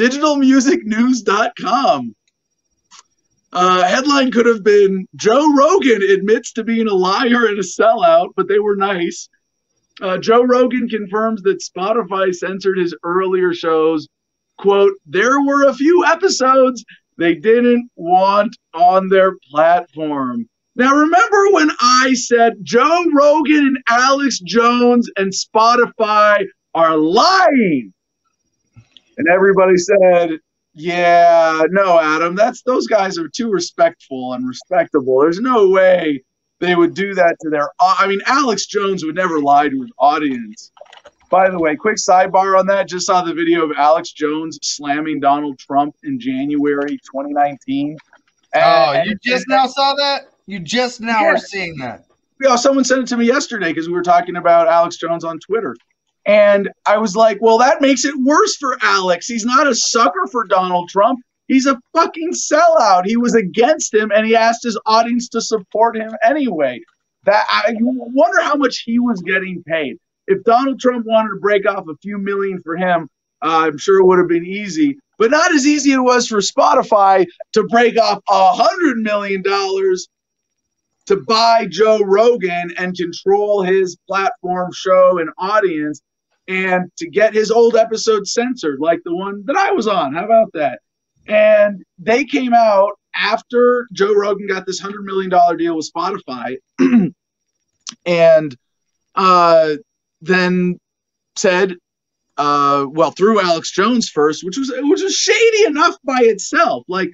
digitalmusicnews.com. Uh, headline could have been Joe Rogan admits to being a liar and a sellout, but they were nice. Uh, Joe Rogan confirms that Spotify censored his earlier shows. Quote, there were a few episodes they didn't want on their platform. Now, remember when I said Joe Rogan and Alex Jones and Spotify are lying? And everybody said, yeah, no, Adam, that's those guys are too respectful and respectable. There's no way they would do that to their. I mean, Alex Jones would never lie to his audience. By the way, quick sidebar on that. Just saw the video of Alex Jones slamming Donald Trump in January 2019. And, oh, you just now saw that? You just now yeah. are seeing that. Yeah, someone sent it to me yesterday because we were talking about Alex Jones on Twitter. And I was like, well, that makes it worse for Alex. He's not a sucker for Donald Trump. He's a fucking sellout. He was against him and he asked his audience to support him anyway. That I wonder how much he was getting paid. If Donald Trump wanted to break off a few million for him, uh, I'm sure it would have been easy, but not as easy as it was for Spotify to break off a hundred million dollars to buy Joe Rogan and control his platform, show, and audience and to get his old episodes censored, like the one that I was on. How about that? And they came out after Joe Rogan got this $100 million deal with Spotify and uh, then said, uh, well, through Alex Jones first, which was which was shady enough by itself. Like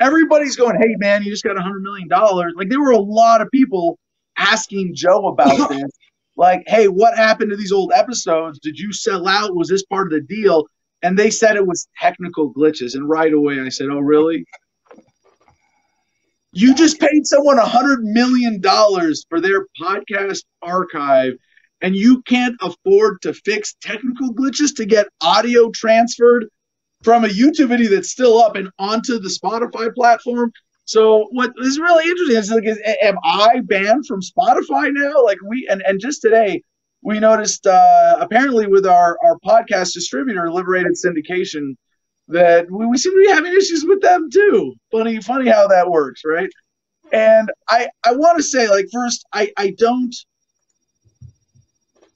everybody's going, "Hey, man, you just got a hundred million dollars." Like there were a lot of people asking Joe about this, like, hey, what happened to these old episodes? Did you sell out? Was this part of the deal? And they said it was technical glitches. And right away I said, oh, really? You just paid someone a hundred million dollars for their podcast archive, and you can't afford to fix technical glitches to get audio transferred from a YouTube video that's still up and onto the Spotify platform. So what is really interesting is like, is, am I banned from Spotify now? Like we and and just today we noticed uh, apparently with our our podcast distributor, Liberated Syndication, that we, we seem to be having issues with them too. Funny, funny how that works, right? And I I want to say like first I I don't.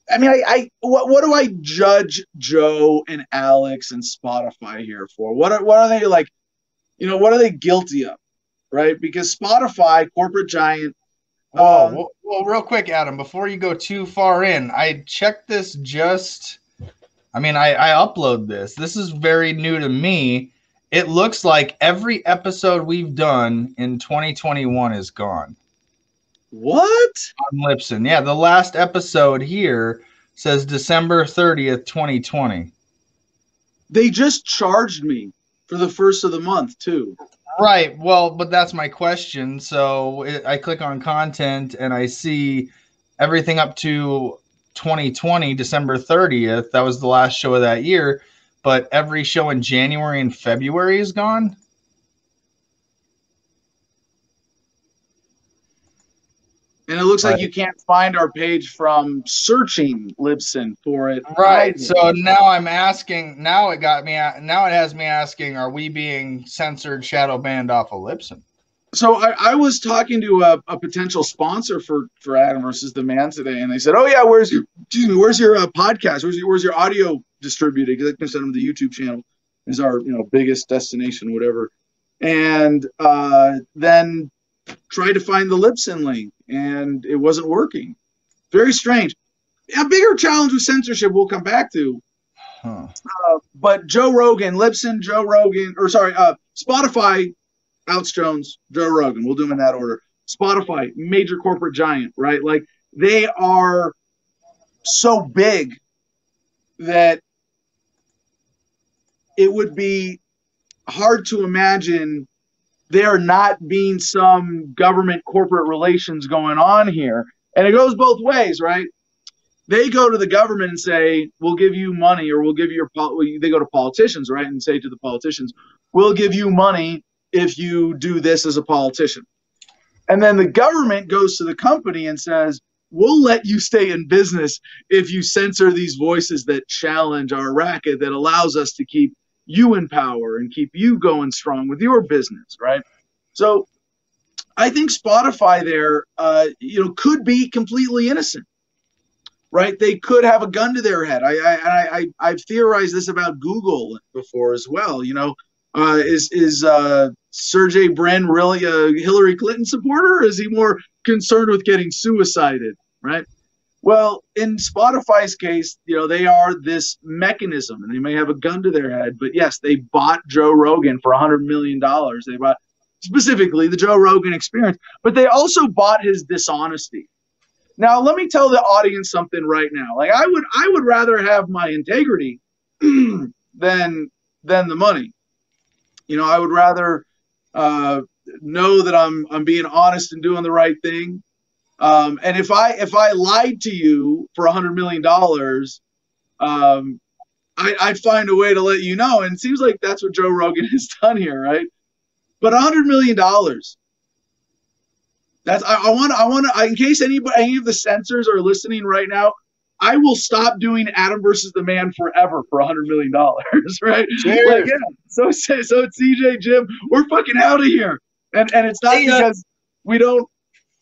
I mean, I, I what what do I judge Joe and Alex and Spotify here for? What are what are they like? You know, what are they guilty of? Right? Because Spotify, corporate giant. Oh, um, well, well, real quick, Adam, before you go too far in, I checked this just. I mean, I, I upload this. This is very new to me. It looks like every episode we've done in 2021 is gone. What? On Libsyn. Yeah, the last episode here says December 30th, 2020. They just charged me for the first of the month, too. Right. Well, but that's my question. So it, I click on content and I see everything up to 2020, December 30th. That was the last show of that year. But every show in January and February is gone. And it looks right. like you can't find our page from searching Libsyn for it. Right. So now I'm asking. Now it got me. Now it has me asking: Are we being censored, shadow banned off of Libsyn? So I, I was talking to a, a, potential sponsor for for Adam versus the Man today, and they said, "Oh yeah, where's your excuse me, where's your uh, podcast? Where's your where's your audio distributed? Because I can send them the YouTube channel is our you know biggest destination, whatever." And uh, then try to find the Libsyn link and it wasn't working. Very strange. A bigger challenge with censorship we'll come back to. Huh. Uh, but Joe Rogan, Libsyn, Joe Rogan, or sorry, uh, Spotify, Alex Jones, Joe Rogan. We'll do them in that order. Spotify, major corporate giant, right? Like they are so big that it would be hard to imagine there not being some government corporate relations going on here. And it goes both ways, right? They go to the government and say, "We'll give you money," or "We'll give you your." They go to politicians, right, and say to the politicians, "We'll give you money if you do this as a politician." And then the government goes to the company and says, "We'll let you stay in business if you censor these voices that challenge our racket that allows us to keep you in power and keep you going strong with your business, right? So I think Spotify there, uh, you know, could be completely innocent, right? They could have a gun to their head. I, I, I, I've theorized this about Google before as well. You know, uh, is is uh, Sergey Brin really a Hillary Clinton supporter, or is he more concerned with getting suicided, right? Well, in Spotify's case, you know, they are this mechanism and they may have a gun to their head, but yes, they bought Joe Rogan for a $100 million. They bought specifically the Joe Rogan experience, but they also bought his dishonesty. Now, let me tell the audience something right now. Like I would I would rather have my integrity than than the money. You know, I would rather uh, know that I'm I'm being honest and doing the right thing um, and if I if I lied to you for a hundred million dollars, um, I, I'd find a way to let you know. And it seems like that's what Joe Rogan has done here, right? But a hundred million dollars. That's I, I want I want to in case anybody any of the censors are listening right now. I will stop doing Adam versus the Man forever for a hundred million dollars, right? Like, yeah. So so it's CJ Jim. We're fucking out of here, and and it's not because we don't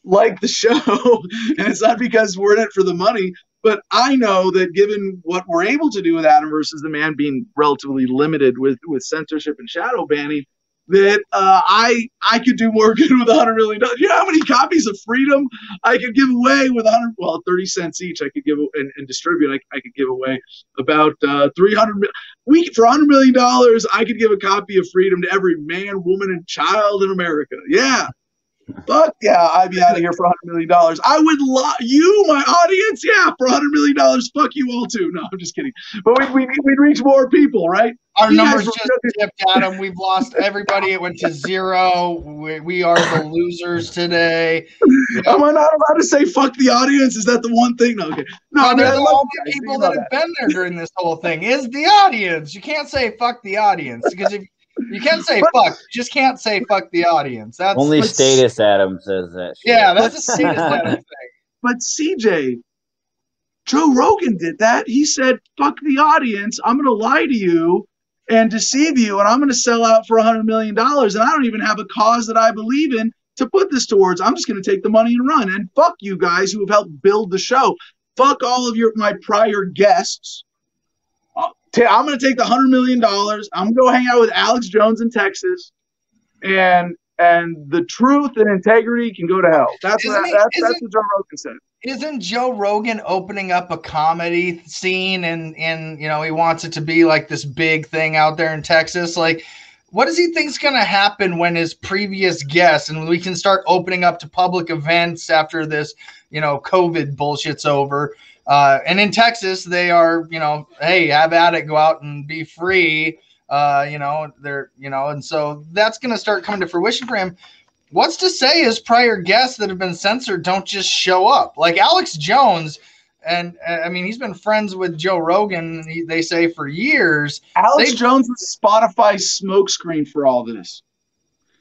like the show, and it's not because we're in it for the money. But I know that given what we're able to do with Adam versus the Man being relatively limited with with censorship and shadow banning, that uh, I I could do more good with a hundred million dollars. You know how many copies of Freedom I could give away with a hundred? Well, thirty cents each. I could give and, and distribute. I, I could give away about uh, three hundred. We for a hundred million dollars, I could give a copy of Freedom to every man, woman, and child in America. Yeah, Fuck yeah, I'd be out of here for a hundred million dollars. I would love you, my audience. Yeah, for a hundred million dollars, fuck you all too. No, I'm just kidding. But we we we'd reach more people, right? Our you numbers just dipped, Adam. We've lost everybody. It went to zero. We, we are the losers today. Am I not allowed to say fuck the audience? Is that the one thing? No, okay. No, oh, no they're all the people that have been there during this whole thing. Is the audience? You can't say fuck the audience because if you can say but, fuck. You just can't say fuck the audience. That's only status Adam says that. Shit. Yeah, that's a status Adam thing. But CJ, Joe Rogan did that. He said, "Fuck the audience. I'm going to lie to you and deceive you, and I'm going to sell out for a hundred million dollars, and I don't even have a cause that I believe in to put this towards. I'm just going to take the money and run. And fuck you guys who have helped build the show. Fuck all of your my prior guests I'm going to take the hundred million dollars. I'm going to go hang out with Alex Jones in Texas, and and the truth and integrity can go to hell. That's what, he, that's, that's what Joe Rogan said. Isn't Joe Rogan opening up a comedy scene and and you know he wants it to be like this big thing out there in Texas? Like, what does he think's going to happen when his previous guests and we can start opening up to public events after this you know COVID bullshit's over? Uh, and in Texas, they are, you know, hey, have at it, go out and be free. Uh, you know, they're, you know, and so that's going to start coming to fruition for him. What's to say his prior guests that have been censored don't just show up? Like Alex Jones, and I mean, he's been friends with Joe Rogan, they say, for years. Alex they, Jones was Spotify's smokescreen for all this.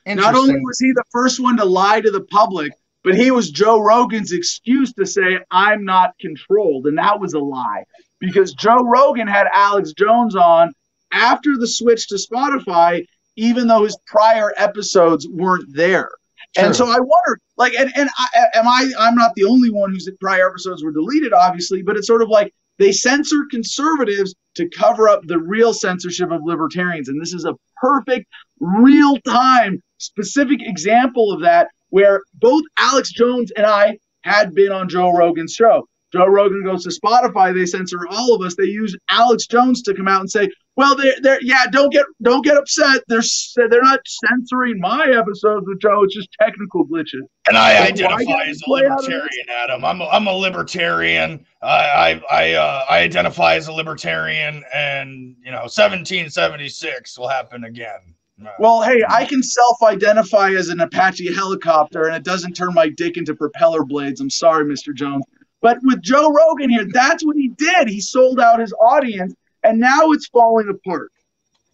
Not only was he the first one to lie to the public, but he was Joe Rogan's excuse to say, I'm not controlled. And that was a lie because Joe Rogan had Alex Jones on after the switch to Spotify, even though his prior episodes weren't there. And so I wonder, like, and, and I, am I, I'm not the only one whose prior episodes were deleted, obviously, but it's sort of like they censor conservatives to cover up the real censorship of libertarians. And this is a perfect, real time, specific example of that where both Alex Jones and I had been on Joe Rogan's show. Joe Rogan goes to Spotify, they censor all of us. They use Alex Jones to come out and say, "Well, they're, they're yeah, don't get don't get upset. They're they're not censoring my episodes with Joe. It's just technical glitches." And I so identify as a libertarian, Adam. I'm a, I'm a libertarian. I I I, uh, I identify as a libertarian, and you know, 1776 will happen again. Well, hey, I can self-identify as an Apache helicopter, and it doesn't turn my dick into propeller blades. I'm sorry, Mr. Jones. But with Joe Rogan here, that's what he did. He sold out his audience, and now it's falling apart.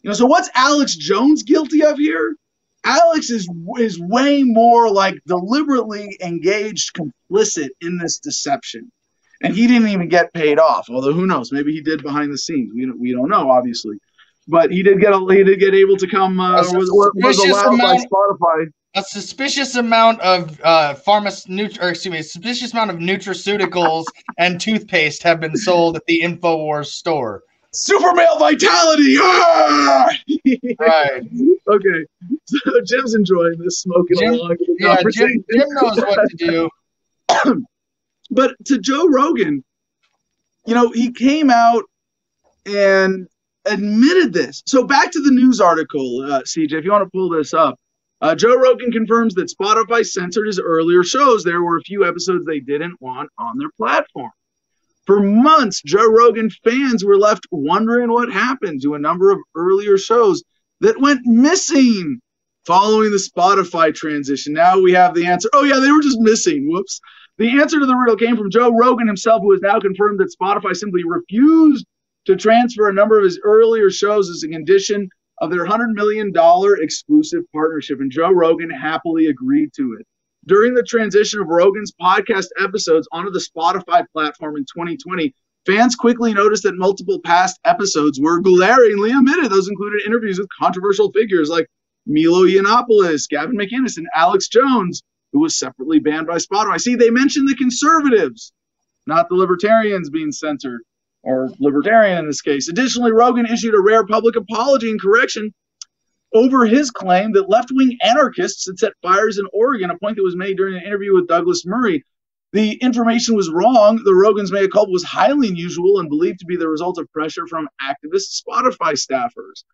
You know, so what's Alex Jones guilty of here? Alex is is way more like deliberately engaged, complicit in this deception, and he didn't even get paid off. Although who knows? Maybe he did behind the scenes. We don't, we don't know, obviously. But he did get a, he did get able to come. Uh, A was, was was suspicious by amount- Spotify. A suspicious amount of uh, pharma, nut- or excuse me, a suspicious amount of nutraceuticals and toothpaste have been sold at the Infowars store. Super male vitality. Ah! Right. okay, so Jim's enjoying this, smoking Jim- along. Yeah, Jim. Jim knows what to do. but to Joe Rogan, you know, he came out and admitted this. So back to the news article, uh, CJ, if you want to pull this up. Uh, Joe Rogan confirms that Spotify censored his earlier shows. There were a few episodes they didn't want on their platform. For months, Joe Rogan fans were left wondering what happened to a number of earlier shows that went missing following the Spotify transition. Now we have the answer. Oh, yeah, they were just missing. Whoops. The answer to the riddle came from Joe Rogan himself, who has now confirmed that Spotify simply refused to transfer a number of his earlier shows as a condition of their $100 million exclusive partnership. And Joe Rogan happily agreed to it. During the transition of Rogan's podcast episodes onto the Spotify platform in 2020, fans quickly noticed that multiple past episodes were glaringly omitted. Those included interviews with controversial figures like Milo Yiannopoulos, Gavin McInnes, and Alex Jones, who was separately banned by Spotify. See, they mentioned the conservatives, not the libertarians being censored, or libertarian in this case. Additionally, Rogan issued a rare public apology and correction over his claim that left wing anarchists had set fires in Oregon, a point that was made during an interview with Douglas Murray. The information was wrong. The Rogan's mea culpa was highly unusual and believed to be the result of pressure from activist Spotify staffers.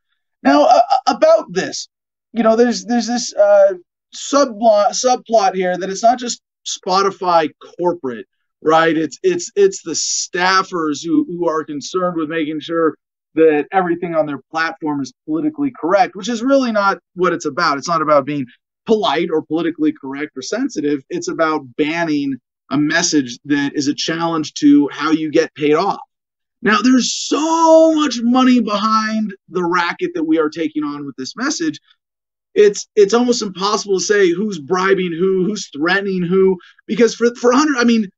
Now, uh, about this, you know, there's there's this uh, subplot subplot here that it's not just Spotify corporate, right? It's it's it's the staffers who who are concerned with making sure that everything on their platform is politically correct, which is really not what it's about. It's not about being polite or politically correct or sensitive. It's about banning a message that is a challenge to how you get paid off. Now, there's so much money behind the racket that we are taking on with this message. It's it's almost impossible to say who's bribing who, who's threatening who, because for for 100, I mean,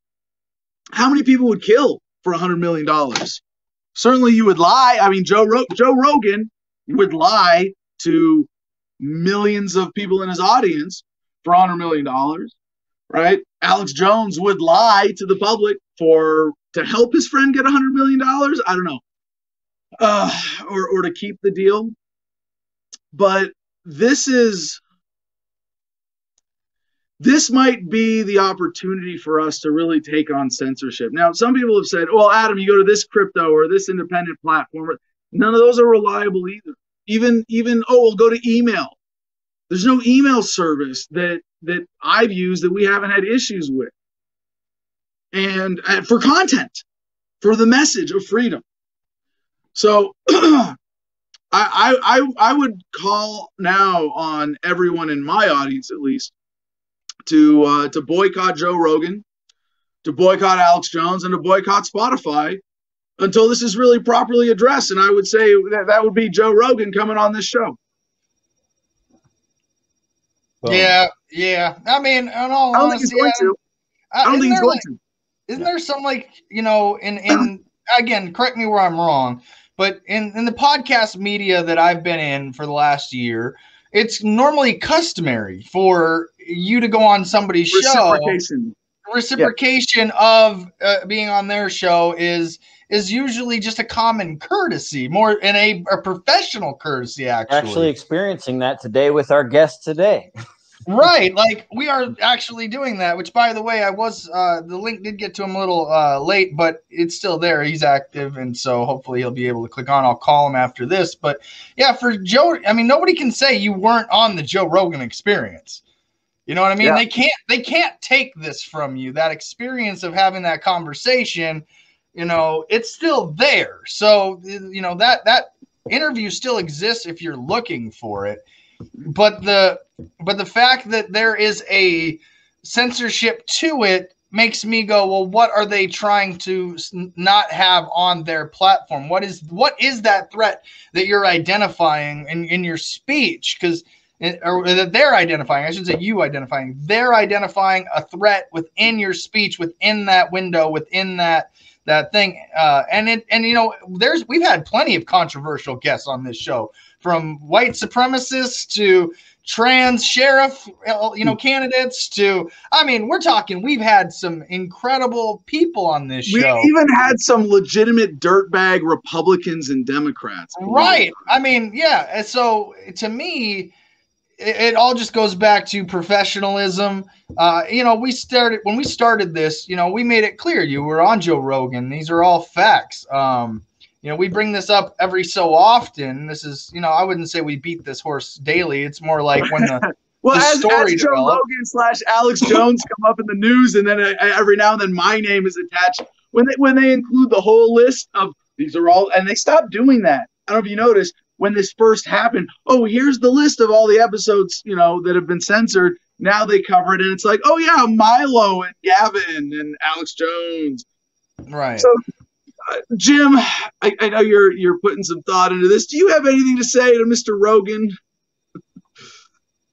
how many people would kill for a 100 million dollars? Certainly, you would lie. I mean, Joe Ro- Joe Rogan would lie to millions of people in his audience for a 100 million dollars, right? Alex Jones would lie to the public for to help his friend get a 100 million dollars. I don't know, uh, or or to keep the deal. But this is this might be the opportunity for us to really take on censorship. Now, some people have said, well, Adam, you go to this crypto or this independent platform. None of those are reliable either. Even, even, oh, we'll go to email. There's no email service that that I've used that we haven't had issues with. And for content, for the message of freedom. So I I I would call now on everyone in my audience at least to uh, to boycott Joe Rogan, to boycott Alex Jones, and to boycott Spotify until this is really properly addressed. And I would say that that would be Joe Rogan coming on this show. Boom. Yeah, yeah. I mean, in all I don't think he's going Adam, to. I don't isn't think he's there, going like- to. Isn't there some like you know in in again correct me where I'm wrong, but in in the podcast media that I've been in for the last year, it's normally customary for you to go on somebody's show. Reciprocation. Reciprocation of uh, being on their show is is usually just a common courtesy, more in a, a professional courtesy. Actually, Actually experiencing that today with our guest today. right like we are actually doing that which by the way i was uh the link did get to him a little uh late but it's still there he's active and so hopefully he'll be able to click on i'll call him after this but yeah for joe i mean nobody can say you weren't on the joe rogan experience you know what i mean? Yeah. they can't they can't take this from you. That experience of having that conversation you know it's still there. So you know that that interview still exists if you're looking for it. But the but the fact that there is a censorship to it makes me go well what are they trying to not have on their platform? What is what is that threat that you're identifying in, in your speech? Because or uh, that they're identifying. I should say you identifying. They're identifying a threat within your speech, within that window, within that that thing. Uh, and it and you know, there's we've had plenty of controversial guests on this show, from white supremacists to trans sheriff, uh, you know, hmm. candidates to, I mean, we're talking, we've had some incredible people on this show. We even had some legitimate dirtbag Republicans and Democrats. Right. I mean, yeah. So to me, it, it all just goes back to professionalism. Uh, you know, we started, when we started this, you know, we made it clear you were on Joe Rogan. These are all facts. Um, you know, we bring this up every so often. This is, you know, I wouldn't say we beat this horse daily. It's more like when the well, the as, story as Joe developed. Rogan slash Alex Jones come up in the news, and then uh, every now and then my name is attached. When they when they include the whole list of these are all, and they stopped doing that. I don't know if you noticed when this first happened. Oh, here's the list of all the episodes you know that have been censored. Now they cover it, and it's like, oh yeah, Milo and Gavin and Alex Jones. right. So, uh, Jim, I, I know you're you're putting some thought into this. Do you have anything to say to Mr. Rogan?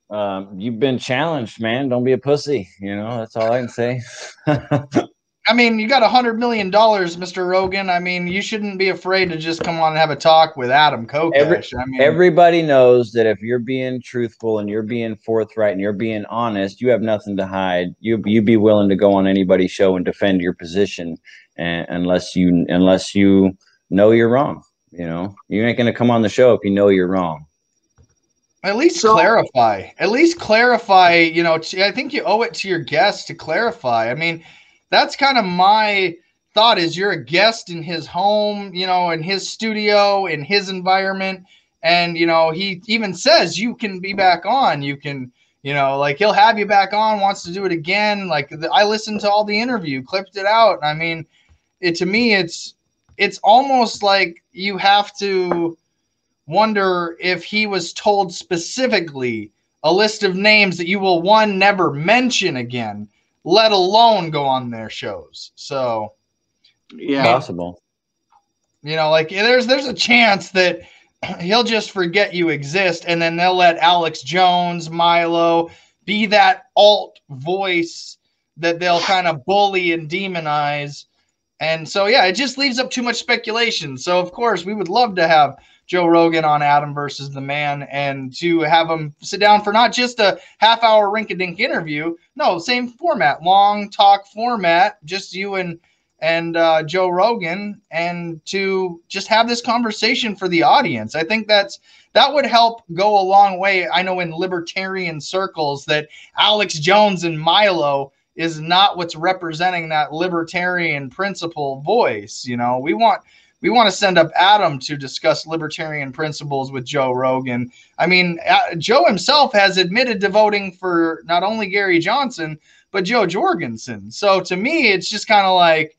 Um, you've been challenged, man. Don't be a pussy. You know, that's all I can say. I mean, you got a hundred million dollars, Mr. Rogan. I mean, you shouldn't be afraid to just come on and have a talk with Adam Kokesh. Every- I mean, Everybody knows that if you're being truthful and you're being forthright and you're being honest, you have nothing to hide. You you be willing to go on anybody's show and defend your position, and, unless you unless you know you're wrong. You know, you ain't gonna come on the show if you know you're wrong. At least So- clarify. At least clarify. You know, t- I think you owe it to your guests to clarify. I mean, that's kind of my thought. Is you're a guest in his home, you know, in his studio, in his environment, and you know, he even says you can be back on. You can, you know, like he'll have you back on. Wants to do it again. Like the, I listened to all the interview, clipped it out. I mean, it to me, it's it's almost like you have to wonder if he was told specifically a list of names that you will one never mention again, let alone go on their shows. So, Yeah. Possible. you know, like there's there's a chance that he'll just forget you exist and then they'll let Alex Jones, Milo be that alt voice that they'll kind of bully and demonize. And so yeah, it just leaves up too much speculation. So of course, we would love to have Joe Rogan on Adam versus the Man and to have him sit down for not just a half hour rink a dink interview. No, same format, long talk format, just you and and uh, Joe Rogan, and to just have this conversation for the audience. I think that's that would help go a long way. I know in libertarian circles that Alex Jones and Milo is not what's representing that libertarian principle voice. You know, we want we want to send up Adam to discuss libertarian principles with Joe Rogan. I mean, uh, Joe himself has admitted to voting for not only Gary Johnson but Jo Jorgensen. So to me, it's just kind of like,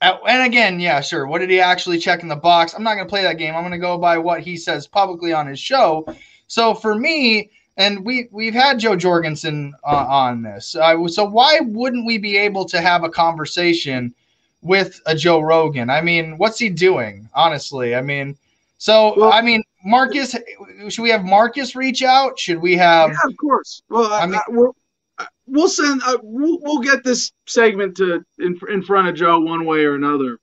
uh, and again, yeah, sure. What did he actually check in the box? I'm not going to play that game. I'm going to go by what he says publicly on his show. So for me, and we we've had Jo Jorgensen uh, on this. Uh, so why wouldn't we be able to have a conversation with a Joe Rogan? I mean, what's he doing? Honestly, I mean, so Well- I mean, Marcus, should we have Marcus reach out? Should we have? yeah, of course. Well, I I mean- mean, we'll, we'll send. Uh, we'll, we'll get this segment to in, in front of Joe one way or another.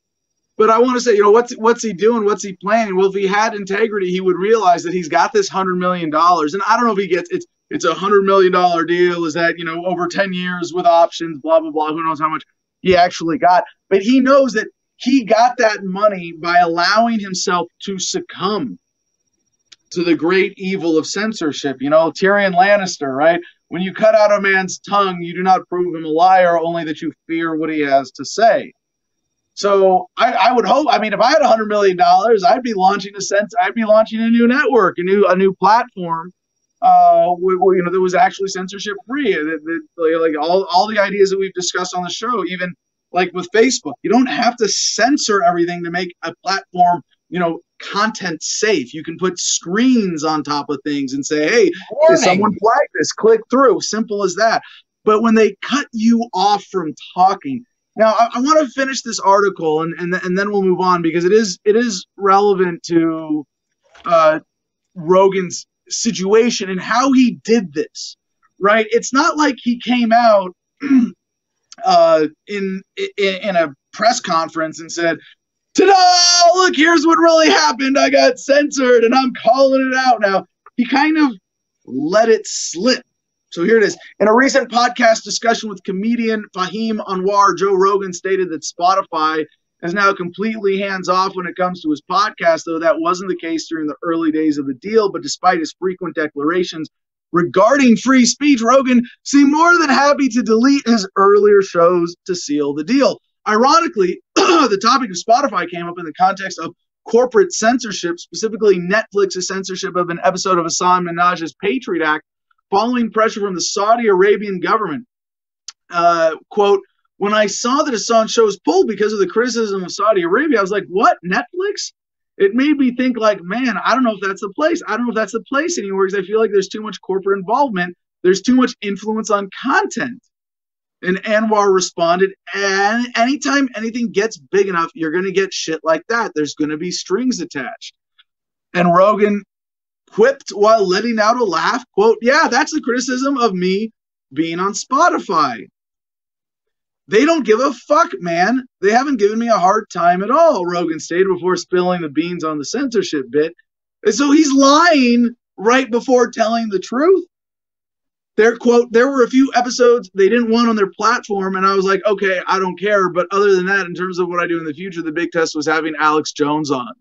But I want to say, you know, what's what's he doing? What's he planning? Well, if he had integrity, he would realize that he's got this hundred million dollars, and I don't know if he gets it's it's a hundred million dollar deal. Is that you know over ten years with options? Blah blah blah. Who knows how much he actually got? But he knows that he got that money by allowing himself to succumb to the great evil of censorship. You know, Tyrion Lannister, right? When you cut out a man's tongue, you do not prove him a liar, only that you fear what he has to say. So I, I would hope. I mean, if I had hundred million dollars, I'd be launching a sense. I'd be launching a new network, a new a new platform. Uh, where, where, you know that was actually censorship free. Like all all the ideas that we've discussed on the show, even like with Facebook, you don't have to censor everything to make a platform, you know, content safe. You can put screens on top of things and say, hey, someone flag this, click through. Simple as that. But when they cut you off from talking, now I, I want to finish this article and, and and then we'll move on because it is it is relevant to uh, Rogan's situation and how he did this, right? It's not like he came out uh, in, in in a press conference and said, "Ta-da! Look, here's what really happened. I got censored, and I'm calling it out now." He kind of let it slip. So here it is. In a recent podcast discussion with comedian Fahim Anwar, Joe Rogan stated that Spotify is now completely hands off when it comes to his podcast, though that wasn't the case during the early days of the deal. But despite his frequent declarations regarding free speech, Rogan seemed more than happy to delete his earlier shows to seal the deal. Ironically, the topic of Spotify came up in the context of corporate censorship, specifically Netflix's censorship of an episode of Hasan Minhaj's Patriot Act, following pressure from the Saudi Arabian government. Uh, quote, when I saw that Hasan show was pulled because of the criticism of Saudi Arabia, I was like, what? Netflix? It made me think like, man, I don't know if that's the place. I don't know if that's the place anymore because I feel like there's too much corporate involvement. There's too much influence on content. And Anwar responded, and anytime anything gets big enough, you're going to get shit like that. There's going to be strings attached. And Rogan quipped while letting out a laugh, quote, yeah, that's the criticism of me being on Spotify. They don't give a fuck, man. They haven't given me a hard time at all, Rogan stated before spilling the beans on the censorship bit. And so he's lying right before telling the truth. Their quote, there were a few episodes they didn't want on their platform, and I was like, okay, I don't care. But other than that, in terms of what I do in the future, the big test was having Alex Jones on.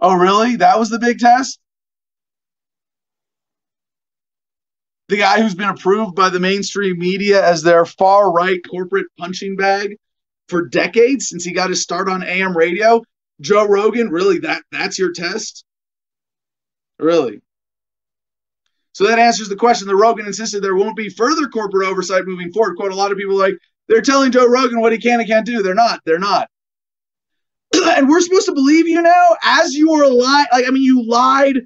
Oh, really? That was the big test? The guy who's been approved by the mainstream media as their far right corporate punching bag for decades since he got his start on AM radio. Joe Rogan, really that that's your test? Really? So that answers the question. The Rogan insisted there won't be further corporate oversight moving forward. Quote, a lot of people like, they're telling Joe Rogan what he can and can't do. They're not. They're not. and we're supposed to believe you now as you are lying. Like, I mean, you lied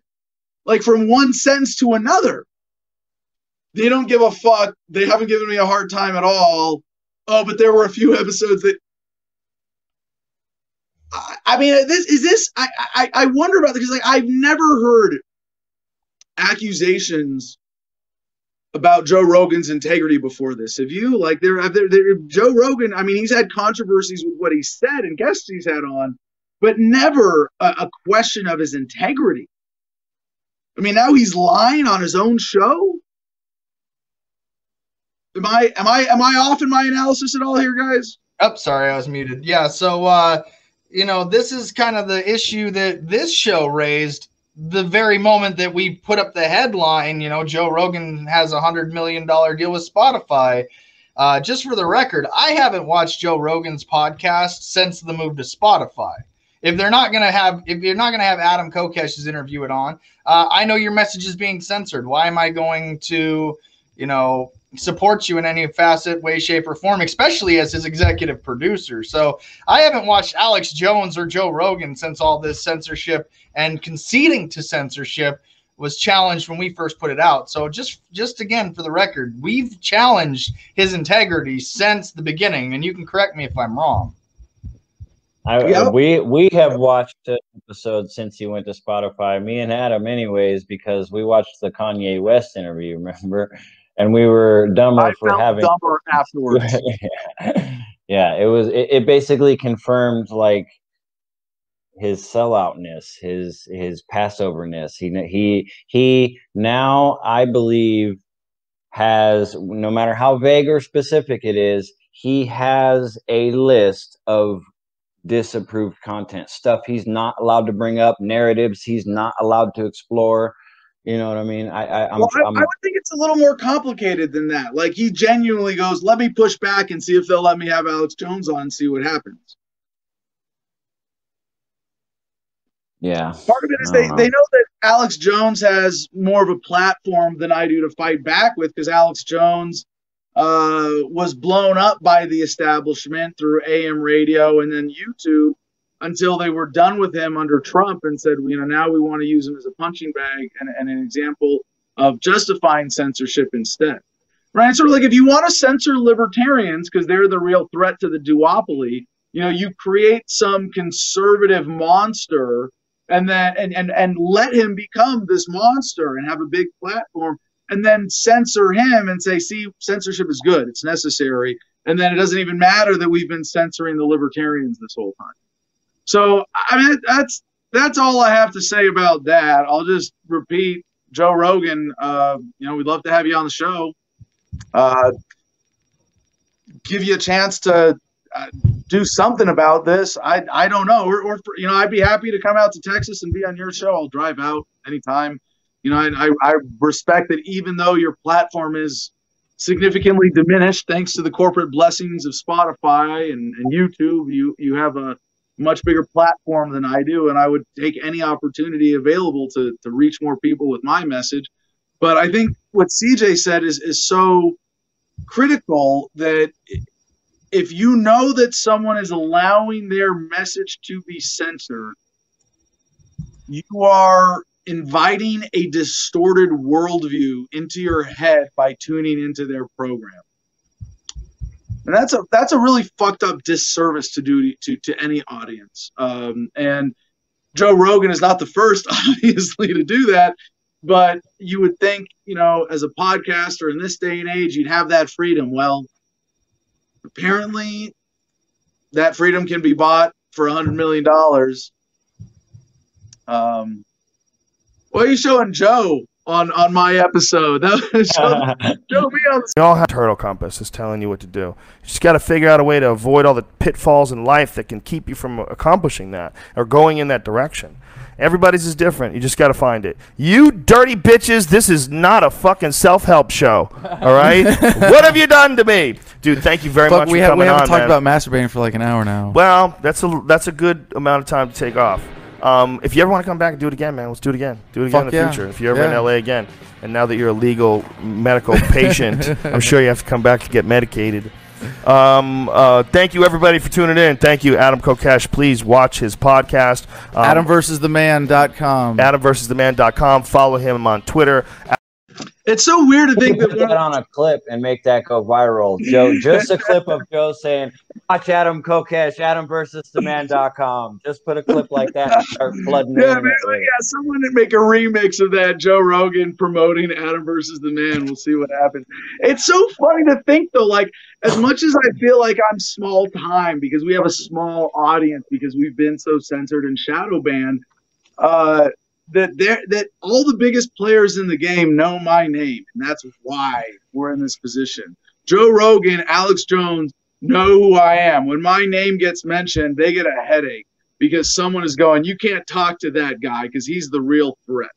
like from one sentence to another. They don't give a fuck. They haven't given me a hard time at all. Oh, but there were a few episodes that. I, I mean, this is this. I, I I wonder about this because like I've never heard accusations about Joe Rogan's integrity before this. Have you? Like there, there, there, Joe Rogan. I mean, he's had controversies with what he said and guests he's had on, but never a, a question of his integrity. I mean, now he's lying on his own show. Am I am I am I off in my analysis at all here, guys? Oh, sorry, I was muted. Yeah, so uh, you know, this is kind of the issue that this show raised the very moment that we put up the headline, you know, Joe Rogan has a hundred million dollar deal with Spotify. Uh, just for the record, I haven't watched Joe Rogan's podcast since the move to Spotify. If they're not gonna have, if you're not gonna have Adam Kokesh's interview it on, uh, I know your message is being censored. Why am I going to, you know, supports you in any facet, way, shape, or form, especially as his executive producer. So I haven't watched Alex Jones or Joe Rogan since all this censorship and conceding to censorship was challenged when we first put it out. So just just again for the record, we've challenged his integrity since the beginning, and you can correct me if I'm wrong. I, yep. we we have watched the episode since he went to Spotify. Me and Adam, anyways, because we watched the Kanye West interview. Remember, and we were dumber I for having dumber afterwards. yeah, it was. It, it, basically confirmed like his selloutness, his his passoverness. He he he now I believe has no matter how vague or specific it is, he has a list of disapproved content stuff he's not allowed to bring up narratives he's not allowed to explore you know what I mean? I I, I'm, well, I, I'm, I would think it's a little more complicated than that. Like he genuinely goes, "Let me push back and see if they'll let me have Alex Jones on and see what happens." Yeah. Part of it is they, know. they know that Alex Jones has more of a platform than I do to fight back with because Alex Jones uh, was blown up by the establishment through AM radio and then YouTube until they were done with him under Trump and said, you know, now we want to use him as a punching bag and, and an example of justifying censorship instead. Right? Sort of like if you want to censor libertarians because they're the real threat to the duopoly, you know, you create some conservative monster and then and and and let him become this monster and have a big platform and then censor him and say see censorship is good it's necessary and then it doesn't even matter that we've been censoring the libertarians this whole time so i mean that's that's all i have to say about that i'll just repeat joe rogan uh, you know we'd love to have you on the show uh, give you a chance to uh, do something about this. I I don't know, or, or you know, I'd be happy to come out to Texas and be on your show. I'll drive out anytime. You know, and I, I respect that even though your platform is significantly diminished thanks to the corporate blessings of Spotify and, and YouTube, you you have a much bigger platform than I do, and I would take any opportunity available to to reach more people with my message. But I think what CJ said is is so critical that if you know that someone is allowing their message to be censored, you are inviting a distorted worldview into your head by tuning into their program. And that's a that's a really fucked up disservice to do to, to any audience. Um, and Joe Rogan is not the first, obviously, to do that. But you would think, you know, as a podcaster in this day and age, you'd have that freedom. Well, apparently that freedom can be bought for a hundred million dollars. Um, what are you showing Joe on on my episode? That show, me on. We all have turtle compass is telling you what to do. You just got to figure out a way to avoid all the pitfalls in life that can keep you from accomplishing that or going in that direction. Everybody's is different. You just got to find it. You dirty bitches, this is not a fucking self help show. All right? what have you done to me? Dude, thank you very Fuck, much we, for have, coming we haven't on, talked man. about masturbating for like an hour now. Well, that's a that's a good amount of time to take off. Um, if you ever want to come back and do it again, man, let's do it again. Do it again Fuck in the yeah. future. If you're ever Yeah. in LA again, and now that you're a legal medical patient, I'm sure you have to come back to get medicated. Um, uh, thank you everybody for tuning in. Thank you, Adam Kokesh. Please watch his podcast. Um, Adam versus the man.com. AdamVersusTheMan.com. Follow him on Twitter. It's so weird to think that put that on a clip and make that go viral. Joe, just a clip of Joe saying, "Watch Adam Kokesh, Adam versus the man.com." Just put a clip like that and start flooding Yeah, man, yeah, someone make a remix of that Joe Rogan promoting Adam versus the Man. We'll see what happens. It's so funny to think though, like as much as I feel like I'm small time because we have a small audience because we've been so censored and shadow banned, uh, that there that all the biggest players in the game know my name, and that's why we're in this position. Joe Rogan, Alex Jones know who I am. When my name gets mentioned, they get a headache because someone is going, you can't talk to that guy because he's the real threat.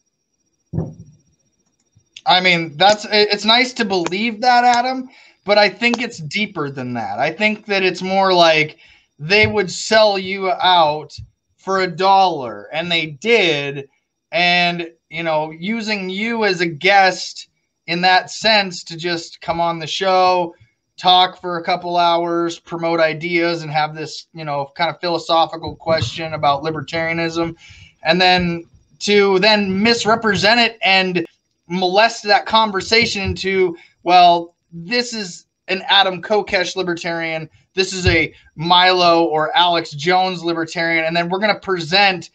I mean, that's it's nice to believe that, Adam, but I think it's deeper than that. I think that it's more like they would sell you out for a dollar, and they did, and you know, using you as a guest in that sense to just come on the show, talk for a couple hours, promote ideas, and have this, you know, kind of philosophical question about libertarianism, and then to then misrepresent it and molest that conversation into, well, this is an Adam Kokesh libertarian. This is a Milo or Alex Jones libertarian. And then we're going to present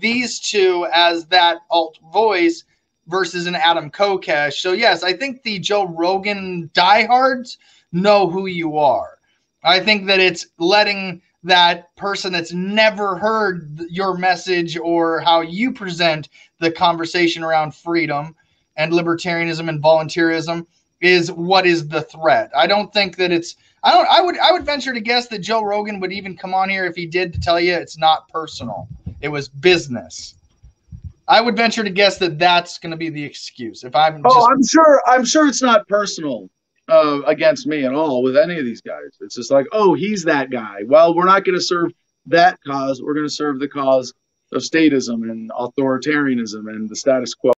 these two as that alt voice versus an Adam Kokesh. So, yes, I think the Joe Rogan diehards know who you are. I think that it's letting that person that's never heard your message or how you present the conversation around freedom and libertarianism and volunteerism is what is the threat. I don't think that it's I don't I would I would venture to guess that Joe Rogan would even come on here if he did to tell you it's not personal. It was business. I would venture to guess that that's going to be the excuse. If I'm just Oh, I'm sure. I'm sure it's not personal uh, against me at all with any of these guys. It's just like, oh, he's that guy. Well, we're not going to serve that cause. We're going to serve the cause of statism and authoritarianism and the status quo.